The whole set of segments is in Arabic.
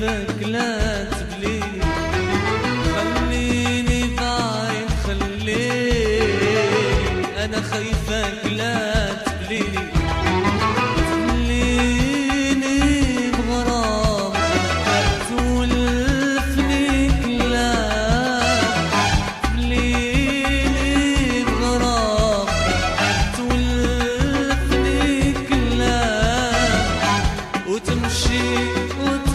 لا تبليني خليني بعيد خليني أنا خايفك لا تبليني تبليني بغرام تولفني كلام تبليني بغرام تولفني كلام وتمشي وتخليني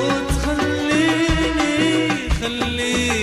وتخليني خليني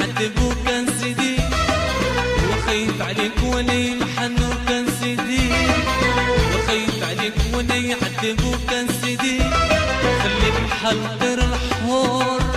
يحنوا كان سيدي. وخايف عليك ولا يعذبوا كان سيدي. عليك كان سيدي. خلي الحال غير الحال